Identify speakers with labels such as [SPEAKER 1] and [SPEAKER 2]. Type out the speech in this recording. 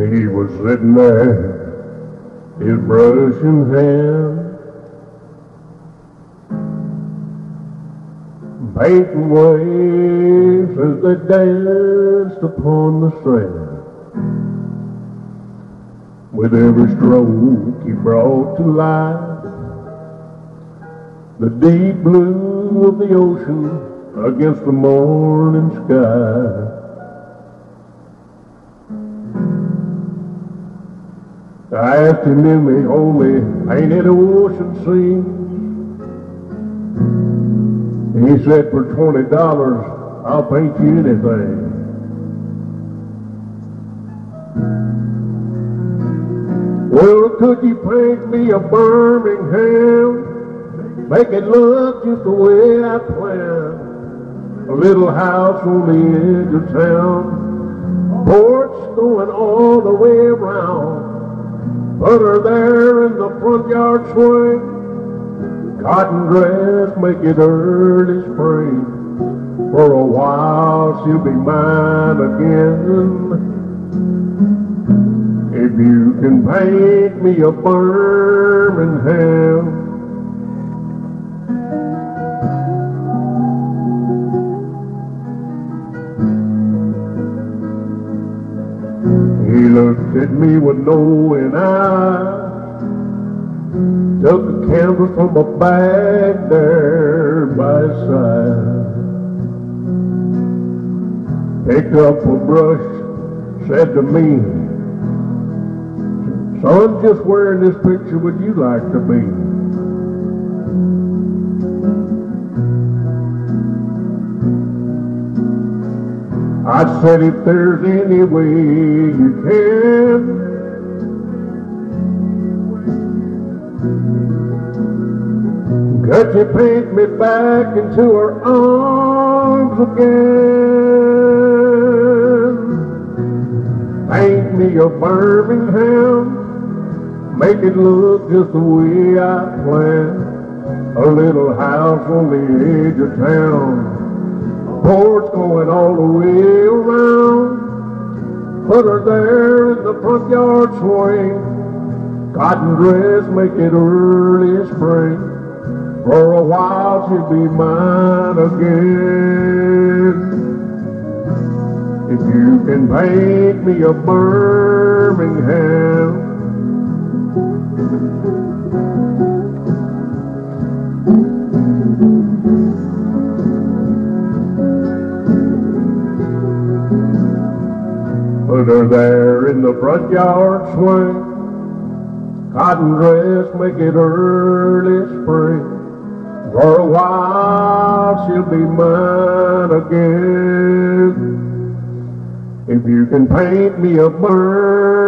[SPEAKER 1] sitting there, his brush in hand. Painting waves as they danced upon the sand. With every stroke he brought to life the deep blue of the ocean against the morning sky. I asked him if he only painted ocean scenes. He said, for twenty dollars, I'll paint you anything. Well, could you paint me a Birmingham? Make it look just the way I planned. A little house on the edge of town. Porch going all the way. Put her there in the front yard swing. Cotton dress, make it early spring. For a while she'll be mine again. If you can paint me a Birmingham. He looked at me with knowing eyes. Took a canvas from a bag there by his side. Picked up a brush, said to me, Son, just where in this picture would you like to be? I said, if there's any way you can, you paint me back into her arms again? Paint me a Birmingham Make it look just the way I planned. A little house on the edge of town. A porch going all the way around. Put her there in the front yard swing. Cotton dress, make it early spring. For a while she'll be mine again. If you can paint me a Birmingham. Put her there in the front yard swing. Cotton dress, make it early spring. For a while she'll be mine again. If you can paint me a Birmingham.